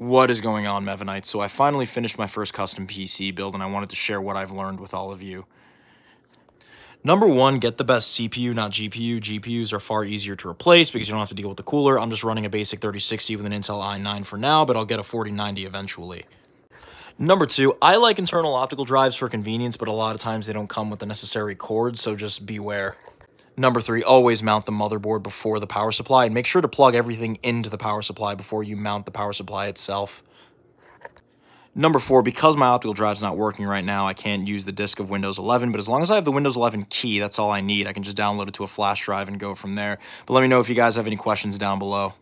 What is going on, Mevanites? So I finally finished my first custom PC build and I wanted to share what I've learned with all of you. Number one, get the best CPU, not GPU. GPUs are far easier to replace because you don't have to deal with the cooler. I'm just running a basic 3060 with an Intel i9 for now, but I'll get a 4090 eventually. Number two, I like internal optical drives for convenience, but a lot of times they don't come with the necessary cords, so just beware. Number three, always mount the motherboard before the power supply and make sure to plug everything into the power supply before you mount the power supply itself. Number four, because my optical drive's not working right now, I can't use the disk of Windows 11, but as long as I have the Windows 11 key, that's all I need. I can just download it to a flash drive and go from there. But let me know if you guys have any questions down below.